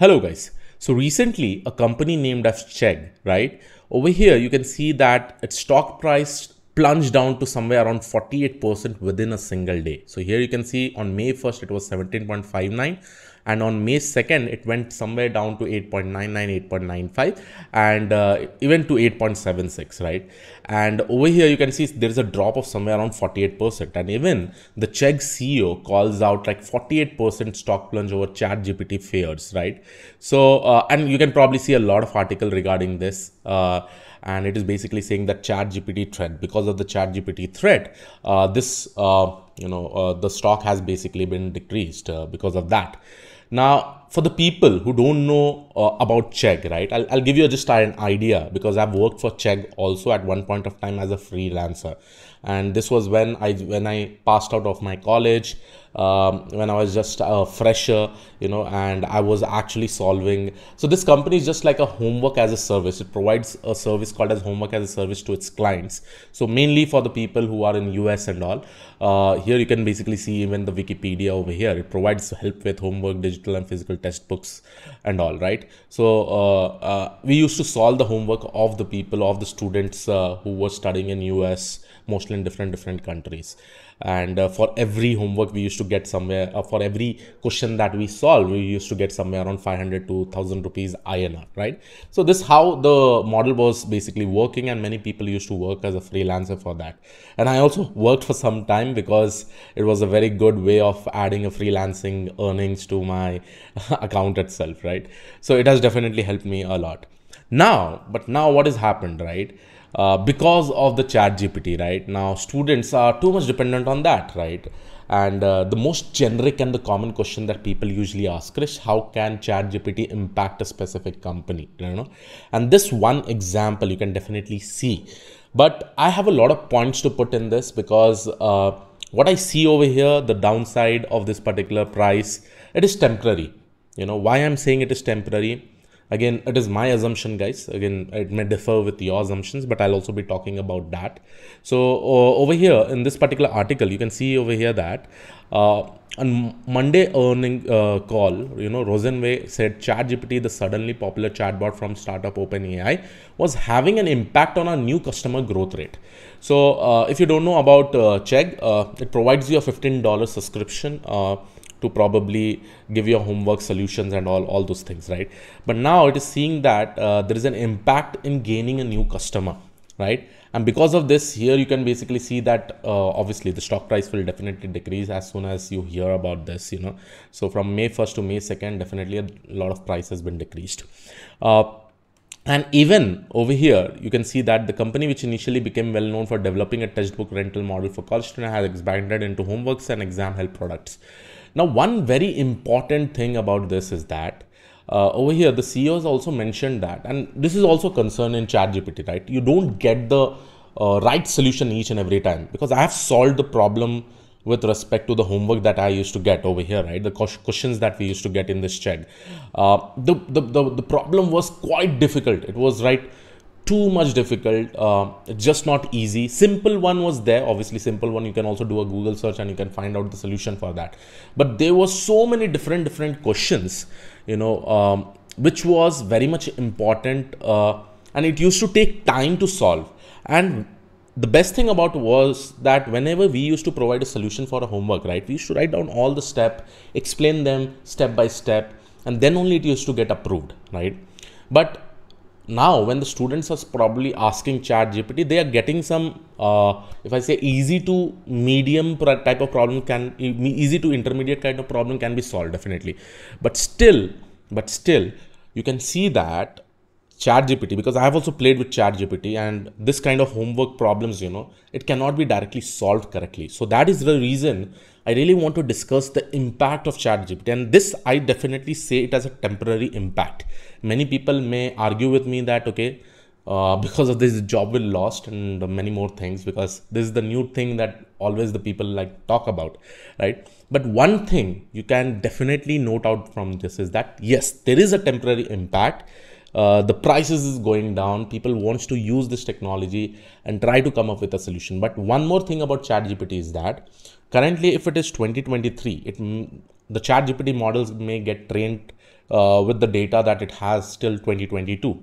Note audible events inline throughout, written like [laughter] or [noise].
Hello guys. So recently a company named as Chegg, right? Over here you can see that its stock price plunged down to somewhere around 48% within a single day. So here you can see on May 1st it was 17.59 and on May 2nd it went somewhere down to 8.99 8.95 and uh, even to 8.76 right? And over here you can see there is a drop of somewhere around 48% and even the Chegg CEO calls out like 48% stock plunge over chat GPT fears right? So uh, and you can probably see a lot of article regarding this uh, and it is basically saying that chat gpt threat because of the chat gpt threat uh, this uh, you know uh, the stock has basically been decreased uh, because of that now, for the people who don't know uh, about Chegg, right, I'll, I'll give you just an idea because I've worked for Chegg also at one point of time as a freelancer. And this was when i when i passed out of my college um, when i was just a fresher you know and i was actually solving. So this company is just like a homework as a service. It provides a service called as homework as a service to its clients. So mainly for the people who are in us and all uh, here you can basically see even the wikipedia over here. It provides help with homework digital and physical textbooks and all right? So uh, uh, we used to solve the homework of the people of the students uh, who were studying in us mostly in different different countries. And uh, for every homework we used to get somewhere uh, for every question that we solve we used to get somewhere around 500 to 1000 rupees INR right? So this how the model was basically working and many people used to work as a freelancer for that. And I also worked for some time because it was a very good way of adding a freelancing earnings to my [laughs] account itself right? So it has definitely helped me a lot. Now but now what has happened right uh, because of the chat gpt right? Now students are too much dependent on that right? And uh, the most generic and the common question that people usually ask is how can chat gpt impact a specific company you know? And this one example you can definitely see. But i have a lot of points to put in this because uh, what i see over here the downside of this particular price it is temporary. You know why i'm saying it is temporary again it is my assumption guys again it may differ with your assumptions but i'll also be talking about that so uh, over here in this particular article you can see over here that uh, on Monday earning uh, call, you know, Rosensweig said ChatGPT, the suddenly popular chatbot from startup OpenAI, was having an impact on our new customer growth rate. So, uh, if you don't know about uh, Chegg, uh, it provides you a $15 subscription uh, to probably give your homework solutions and all all those things right? But now it is seeing that uh, there is an impact in gaining a new customer right? And because of this here you can basically see that uh, obviously the stock price will definitely decrease as soon as you hear about this you know? So from may 1st to may 2nd definitely a lot of price has been decreased. Uh, and even over here, you can see that the company which initially became well known for developing a textbook rental model for college students has expanded into homeworks and exam help products. Now, one very important thing about this is that uh, over here, the CEOs also mentioned that, and this is also concern in ChatGPT, right? You don't get the uh, right solution each and every time because I have solved the problem with respect to the homework that I used to get over here, right? The questions that we used to get in this Chegg. Uh, the, the, the, the problem was quite difficult. It was right too much difficult uh, just not easy. Simple one was there. Obviously simple one you can also do a google search and you can find out the solution for that. But there was so many different different questions you know um, which was very much important uh, and it used to take time to solve. And the best thing about was that whenever we used to provide a solution for a homework right we used to write down all the step explain them step by step and then only it used to get approved right? But now when the students are probably asking chat gpt they are getting some uh, if i say easy to medium type of problem can easy to intermediate kind of problem can be solved definitely. But still but still you can see that chat gpt because i have also played with chat gpt and this kind of homework problems you know it cannot be directly solved correctly. So that is the reason I really want to discuss the impact of ChatGPT, and this I definitely say it as a temporary impact. Many people may argue with me that okay, uh, [laughs] because of this job will lost and many more things because this is the new thing that always the people like talk about, right? But one thing you can definitely note out from this is that yes, there is a temporary impact. Uh, the prices is going down people wants to use this technology and try to come up with a solution but one more thing about chat gpt is that currently if it is 2023 it the chat gpt models may get trained uh, with the data that it has till 2022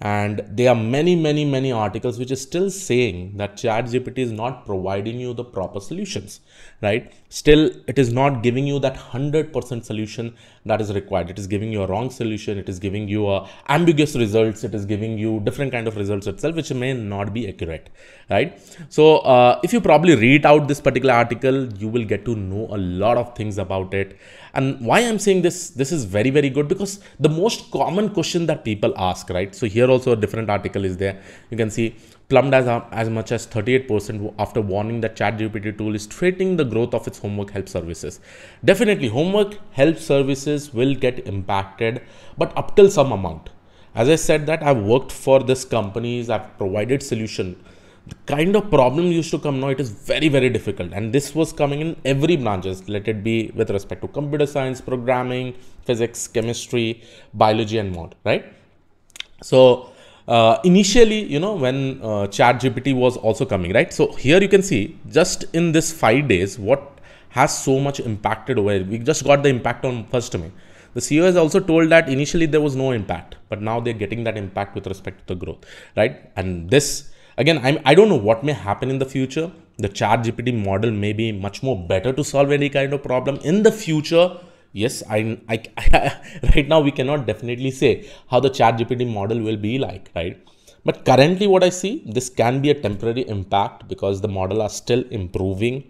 and there are many many many articles which is still saying that ChatGPT is not providing you the proper solutions right still it is not giving you that 100% solution that is required. It is giving you a wrong solution. It is giving you a ambiguous results. It is giving you different kind of results itself which may not be accurate right? So uh, if you probably read out this particular article you will get to know a lot of things about it. And why i'm saying this this is very very good because the most common question that people ask right? So here also a different article is there. You can see plumbed as, as much as 38% after warning that ChatGPT tool is threatening the growth of its homework help services. Definitely, homework help services will get impacted, but up till some amount. As I said that I've worked for this companies, I've provided solution. The kind of problem used to come now, it is very, very difficult. And this was coming in every branches, let it be with respect to computer science, programming, physics, chemistry, biology, and more, right? So uh, initially, you know, when uh, Chat GPT was also coming, right? So here you can see just in this five days, what has so much impacted over. We just got the impact on first May. The CEO has also told that initially there was no impact, but now they're getting that impact with respect to the growth, right? And this again, I'm, I don't know what may happen in the future. The Chat GPT model may be much more better to solve any kind of problem in the future yes I, I, [laughs] right now we cannot definitely say how the chat gpt model will be like right? But currently what i see this can be a temporary impact because the model are still improving.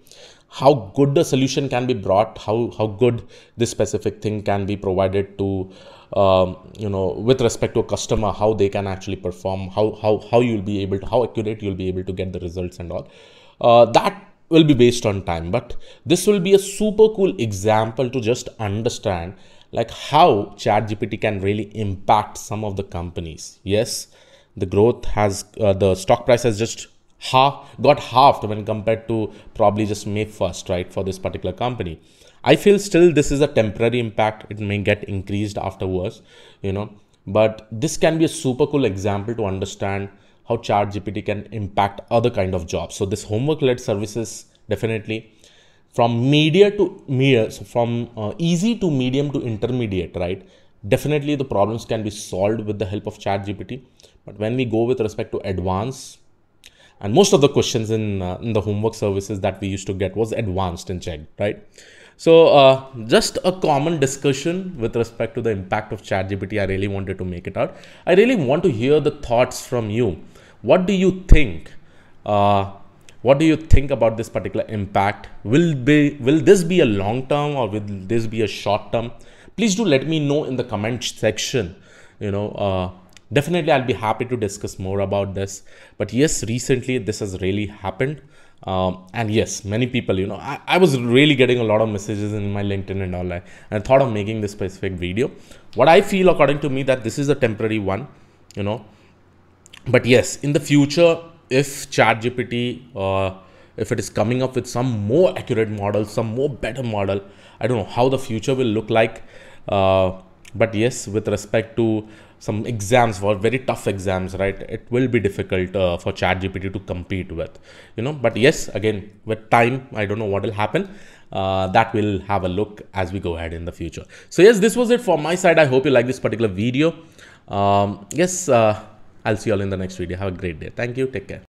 How good the solution can be brought how how good this specific thing can be provided to um, you know with respect to a customer how they can actually perform how how how you'll be able to how accurate you'll be able to get the results and all. Uh, that will be based on time but this will be a super cool example to just understand like how ChatGPT can really impact some of the companies. Yes the growth has uh, the stock price has just half got halved when compared to probably just may 1st right for this particular company. I feel still this is a temporary impact. It may get increased afterwards you know but this can be a super cool example to understand how chat gpt can impact other kind of jobs so this homework led services definitely from media to media so from uh, easy to medium to intermediate right definitely the problems can be solved with the help of chat gpt but when we go with respect to advanced and most of the questions in, uh, in the homework services that we used to get was advanced in Chegg right so uh, just a common discussion with respect to the impact of ChatGPT. I really wanted to make it out. I really want to hear the thoughts from you. What do you think? Uh, what do you think about this particular impact? Will be will this be a long term or will this be a short term? Please do let me know in the comment section. You know, uh, definitely I'll be happy to discuss more about this. But yes, recently this has really happened. Um, and yes, many people, you know, I, I, was really getting a lot of messages in my LinkedIn and all that. And I thought of making this specific video. What I feel, according to me, that this is a temporary one, you know, but yes in the future if chat gpt uh, if it is coming up with some more accurate model some more better model i don't know how the future will look like uh, but yes with respect to some exams for very tough exams right it will be difficult uh, for chat gpt to compete with you know. But yes again with time i don't know what will happen uh, that will have a look as we go ahead in the future. So yes this was it for my side. I hope you like this particular video. Um, yes uh, I'll see you all in the next video. Have a great day. Thank you. Take care.